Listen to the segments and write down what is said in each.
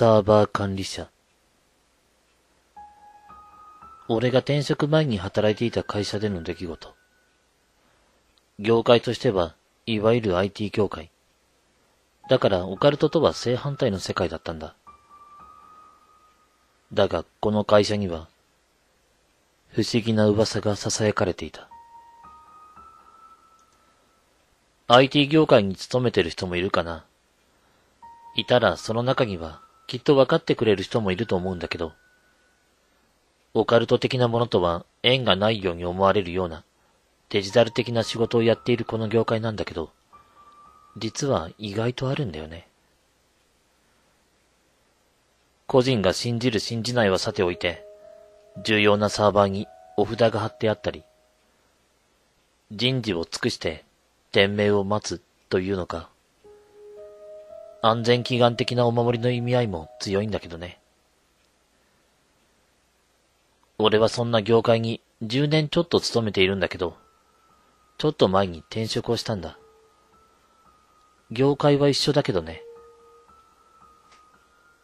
サーバー管理者。俺が転職前に働いていた会社での出来事。業界としては、いわゆる IT 業界。だからオカルトとは正反対の世界だったんだ。だが、この会社には、不思議な噂が囁かれていた。IT 業界に勤めてる人もいるかな。いたらその中にはきっと分かってくれる人もいると思うんだけど、オカルト的なものとは縁がないように思われるようなデジタル的な仕事をやっているこの業界なんだけど、実は意外とあるんだよね。個人が信じる信じないはさておいて、重要なサーバーにお札が貼ってあったり、人事を尽くして天命を待つというのか、安全祈願的なお守りの意味合いも強いんだけどね。俺はそんな業界に10年ちょっと勤めているんだけど、ちょっと前に転職をしたんだ。業界は一緒だけどね。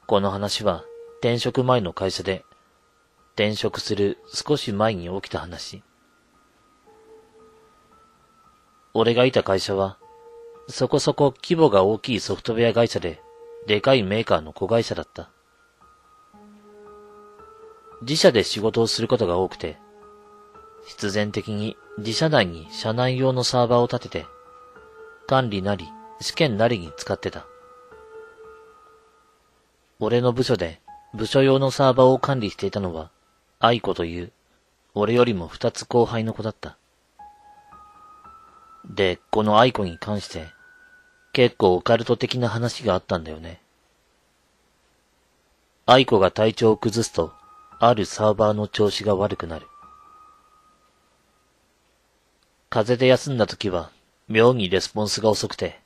この話は転職前の会社で転職する少し前に起きた話。俺がいた会社はそこそこ規模が大きいソフトウェア会社で、でかいメーカーの子会社だった。自社で仕事をすることが多くて、必然的に自社内に社内用のサーバーを立てて、管理なり試験なりに使ってた。俺の部署で部署用のサーバーを管理していたのは、愛子という、俺よりも二つ後輩の子だった。で、この愛子に関して、結構オカルト的な話があったんだよね。愛子が体調を崩すと、あるサーバーの調子が悪くなる。風邪で休んだ時は、妙にレスポンスが遅くて、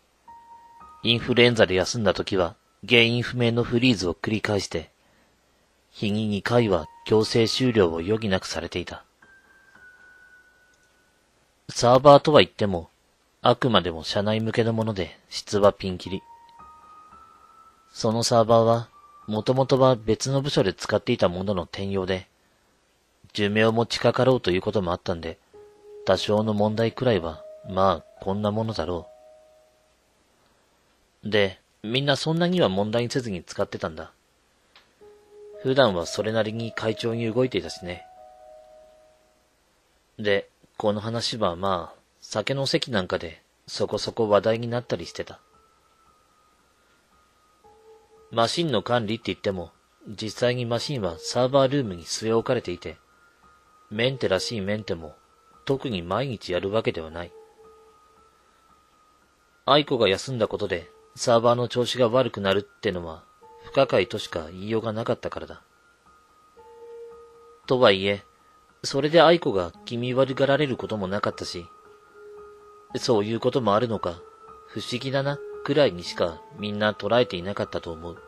インフルエンザで休んだ時は、原因不明のフリーズを繰り返して、日に2回は強制終了を余儀なくされていた。サーバーとは言っても、あくまでも社内向けのもので質はピンキリ。そのサーバーは、もともとは別の部署で使っていたものの転用で、寿命も近かろうということもあったんで、多少の問題くらいは、まあ、こんなものだろう。で、みんなそんなには問題にせずに使ってたんだ。普段はそれなりに会長に動いていたしね。で、この話はまあ、酒の席なんかでそこそこ話題になったりしてた。マシンの管理って言っても、実際にマシンはサーバールームに据え置かれていて、メンテらしいメンテも特に毎日やるわけではない。愛子が休んだことでサーバーの調子が悪くなるってのは不可解としか言いようがなかったからだ。とはいえ、それで愛子が気味悪がられることもなかったし、そういうこともあるのか、不思議だな、くらいにしかみんな捉えていなかったと思う。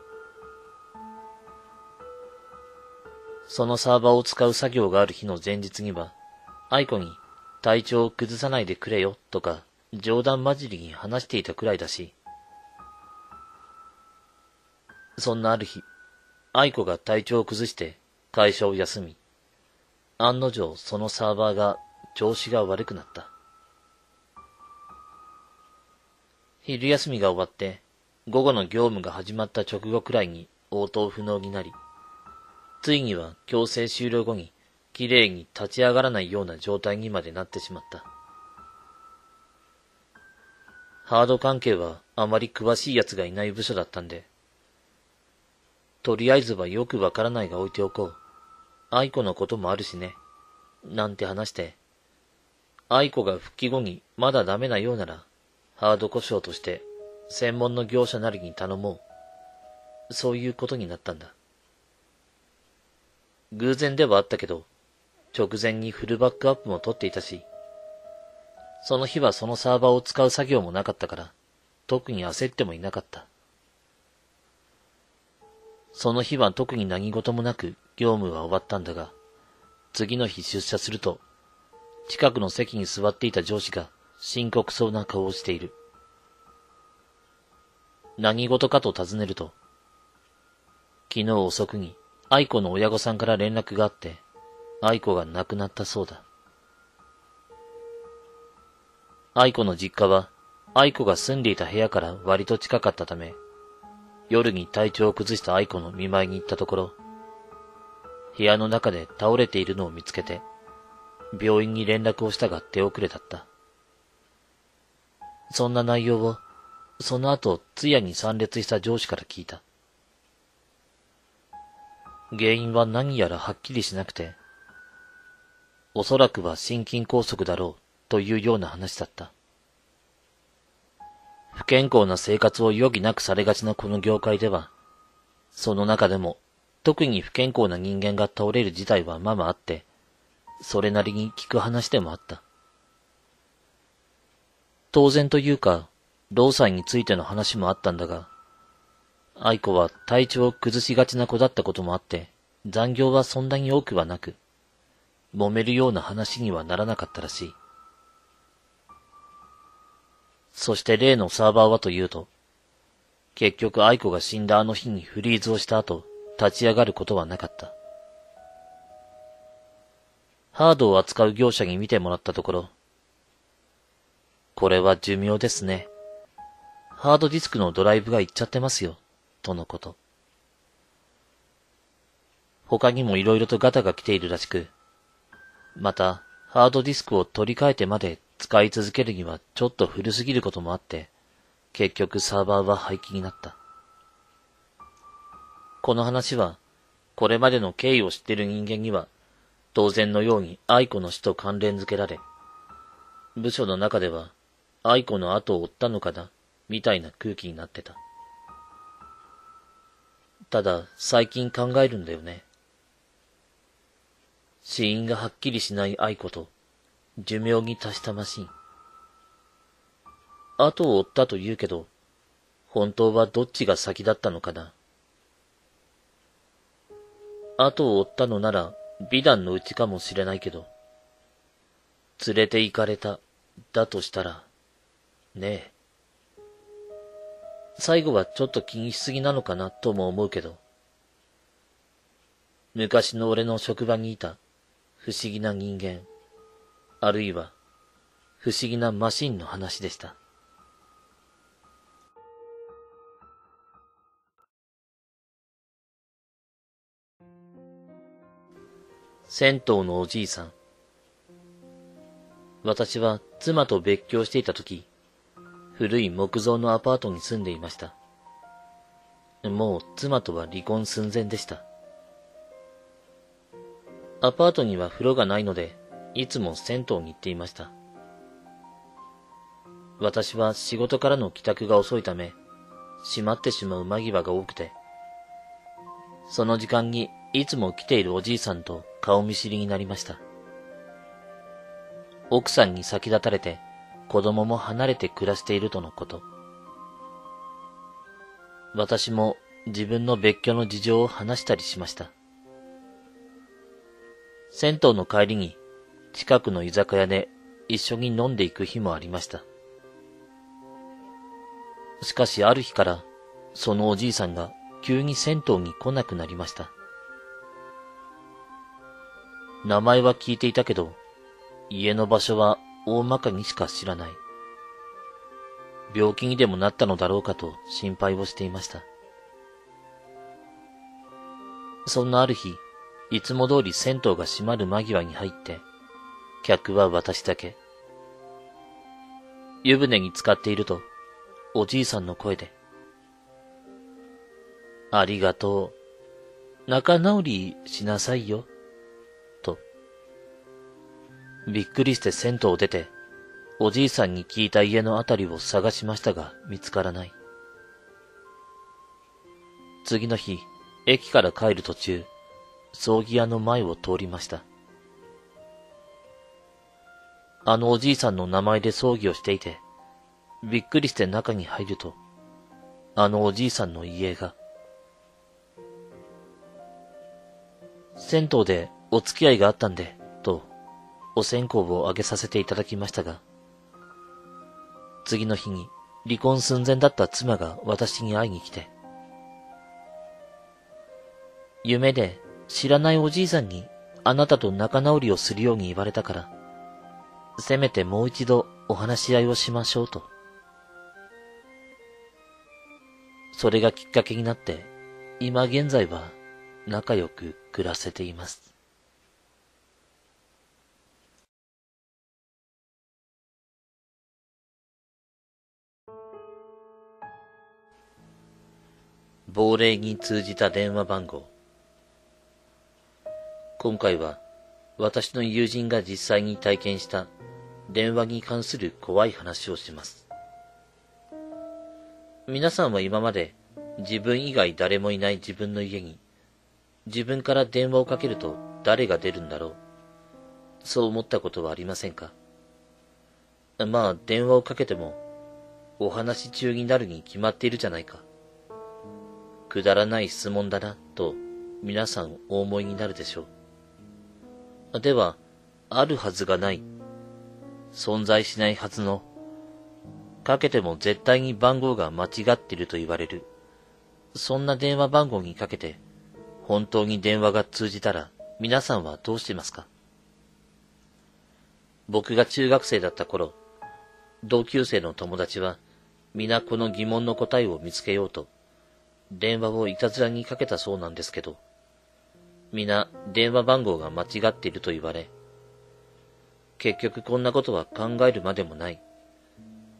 そのサーバーを使う作業がある日の前日には、愛子に体調を崩さないでくれよとか冗談交じりに話していたくらいだし、そんなある日、愛子が体調を崩して会社を休み、案の定そのサーバーが調子が悪くなった。昼休みが終わって、午後の業務が始まった直後くらいに応答不能になり、ついには強制終了後に、きれいに立ち上がらないような状態にまでなってしまった。ハード関係はあまり詳しい奴がいない部署だったんで、とりあえずはよくわからないが置いておこう。愛子のこともあるしね。なんて話して、愛子が復帰後にまだダメなようなら、ハード故障として専門の業者なりに頼もう。そういうことになったんだ。偶然ではあったけど、直前にフルバックアップも取っていたし、その日はそのサーバーを使う作業もなかったから、特に焦ってもいなかった。その日は特に何事もなく業務は終わったんだが、次の日出社すると、近くの席に座っていた上司が深刻そうな顔をしている。何事かと尋ねると、昨日遅くに愛子の親御さんから連絡があって、愛子が亡くなったそうだ。愛子の実家は、愛子が住んでいた部屋から割と近かったため、夜に体調を崩した愛子の見舞いに行ったところ、部屋の中で倒れているのを見つけて、病院に連絡をしたが手遅れだった。そんな内容を、その後、通夜に参列した上司から聞いた。原因は何やらはっきりしなくて、おそらくは心筋梗塞だろうというような話だった。不健康な生活を余儀なくされがちなこの業界では、その中でも特に不健康な人間が倒れる事態はままあって、それなりに聞く話でもあった。当然というか、労災についての話もあったんだが、愛子は体調を崩しがちな子だったこともあって、残業はそんなに多くはなく、揉めるような話にはならなかったらしい。そして例のサーバーはというと、結局愛子が死んだあの日にフリーズをした後、立ち上がることはなかった。ハードを扱う業者に見てもらったところ、これは寿命ですね。ハードディスクのドライブがいっちゃってますよ。とのこと。他にも色々とガタが来ているらしく、また、ハードディスクを取り替えてまで使い続けるにはちょっと古すぎることもあって、結局サーバーは廃棄になった。この話は、これまでの経緯を知っている人間には、当然のように愛子の死と関連づけられ、部署の中では、愛子の後を追ったのかな、みたいな空気になってた。ただ、最近考えるんだよね。死因がはっきりしない愛子と、寿命に達したマシン。後を追ったと言うけど、本当はどっちが先だったのかな？後を追ったのなら美談のうちかもしれないけど、連れて行かれた、だとしたら、ねえ。最後はちょっと気にしすぎなのかなとも思うけど、昔の俺の職場にいた不思議な人間、あるいは不思議なマシンの話でした。銭湯のおじいさん。私は妻と別居していた時、古い木造のアパートに住んでいました。もう妻とは離婚寸前でした。アパートには風呂がないので、いつも銭湯に行っていました。私は仕事からの帰宅が遅いため、閉まってしまう間際が多くて、その時間にいつも来ているおじいさんと顔見知りになりました。奥さんに先立たれて子供も離れて暮らしているとのこと。私も自分の別居の事情を話したりしました。銭湯の帰りに近くの居酒屋で一緒に飲んでいく日もありました。しかしある日からそのおじいさんが急に銭湯に来なくなりました。名前は聞いていたけど、家の場所は大まかにしか知らない。病気にでもなったのだろうかと心配をしていました。そんなある日、いつも通り銭湯が閉まる間際に入って、客は私だけ。湯船に浸かっていると、おじいさんの声で、ありがとう。仲直りしなさいよ。びっくりして銭湯を出て、おじいさんに聞いた家のあたりを探しましたが見つからない。次の日、駅から帰る途中、葬儀屋の前を通りました。あのおじいさんの名前で葬儀をしていて、びっくりして中に入ると、あのおじいさんの家が、銭湯でお付き合いがあったんで、お線香をあげさせていただきましたが、次の日に離婚寸前だった妻が私に会いに来て、夢で知らないおじいさんにあなたと仲直りをするように言われたから、せめてもう一度お話し合いをしましょうと。それがきっかけになって、今現在は仲良く暮らせています。亡霊に通じた電話番号。今回は私の友人が実際に体験した電話に関する怖い話をします。皆さんは今まで自分以外誰もいない自分の家に自分から電話をかけると誰が出るんだろう。そう思ったことはありませんか？まあ電話をかけてもお話中になるに決まっているじゃないか。くだらない質問だな、と皆さんお思いになるでしょう。では、あるはずがない、存在しないはずの、かけても絶対に番号が間違っていると言われる、そんな電話番号にかけて、本当に電話が通じたら、皆さんはどうしてますか？僕が中学生だった頃、同級生の友達は、皆この疑問の答えを見つけようと、電話をいたずらにかけたそうなんですけど、皆電話番号が間違っていると言われ、結局こんなことは考えるまでもない。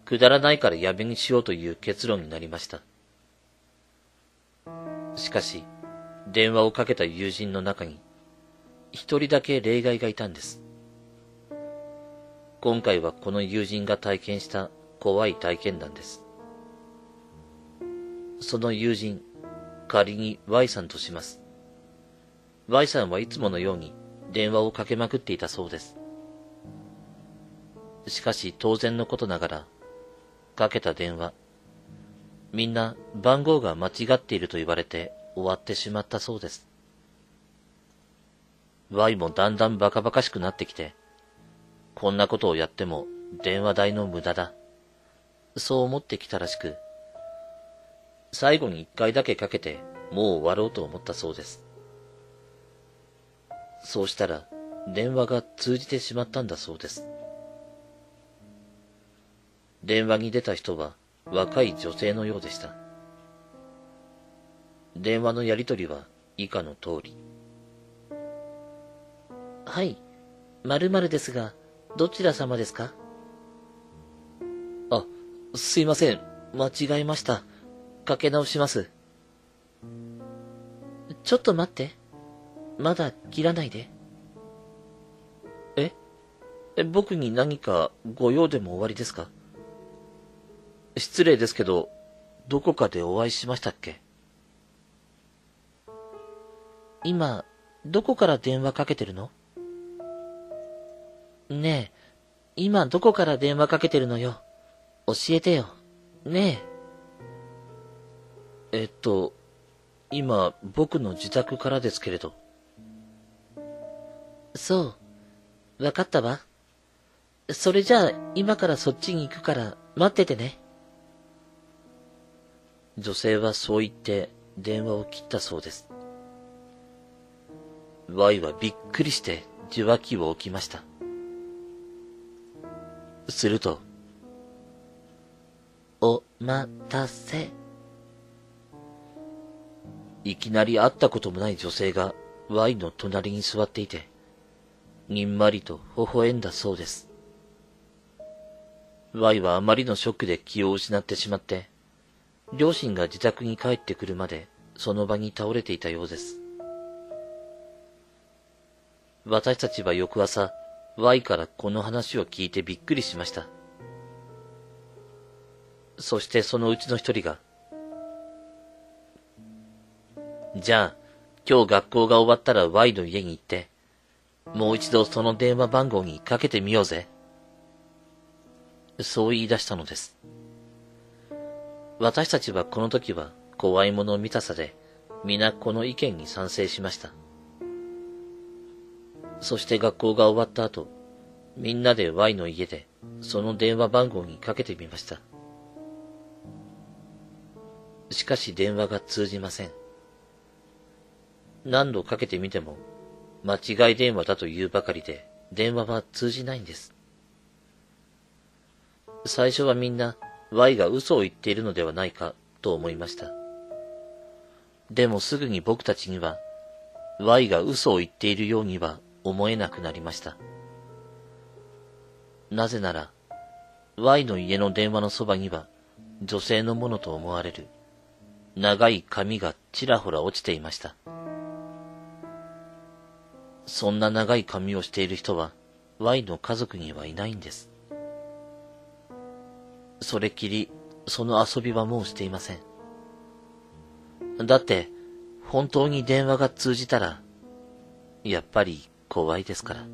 くだらないからやめにしようという結論になりました。しかし、電話をかけた友人の中に、一人だけ例外がいたんです。今回はこの友人が体験した怖い体験談です。その友人、仮に Y さんとします。Y さんはいつものように電話をかけまくっていたそうです。しかし当然のことながら、かけた電話、みんな番号が間違っていると言われて終わってしまったそうです。Y もだんだんバカバカしくなってきて、こんなことをやっても電話代の無駄だ。そう思ってきたらしく、最後に一回だけかけて、もう終わろうと思ったそうです。そうしたら、電話が通じてしまったんだそうです。電話に出た人は若い女性のようでした。電話のやりとりは以下の通り。はい、〇〇ですが、どちら様ですか？あ、すいません、間違えました。かけ直します。ちょっと待って。まだ切らないで。え、僕に何かご用でも終わりですか？失礼ですけど、どこかでお会いしましたっけ？今、どこから電話かけてるの？ねえ、今どこから電話かけてるのよ。教えてよ。ねえ。えっと、今、僕の自宅からですけれど。そう。わかったわ。それじゃあ、今からそっちに行くから待っててね。女性はそう言って電話を切ったそうです。Y はびっくりして受話器を置きました。すると、お待たせ。いきなり会ったこともない女性が Y の隣に座っていて、にんまりと微笑んだそうです。Y はあまりのショックで気を失ってしまって、両親が自宅に帰ってくるまでその場に倒れていたようです。私たちは翌朝、Y からこの話を聞いてびっくりしました。そしてそのうちの一人が、じゃあ、今日学校が終わったら Y の家に行って、もう一度その電話番号にかけてみようぜ。そう言い出したのです。私たちはこの時は怖いもの見たさで、皆この意見に賛成しました。そして学校が終わった後、みんなで Y の家でその電話番号にかけてみました。しかし電話が通じません。何度かけてみても、間違い電話だというばかりで、電話は通じないんです。最初はみんな、Y が嘘を言っているのではないかと思いました。でもすぐに僕たちには、Y が嘘を言っているようには思えなくなりました。なぜなら、Y の家の電話のそばには、女性のものと思われる、長い髪がちらほら落ちていました。そんな長い髪をしている人は、Y の家族にはいないんです。それきり、その遊びはもうしていません。だって、本当に電話が通じたら、やっぱり怖いですから。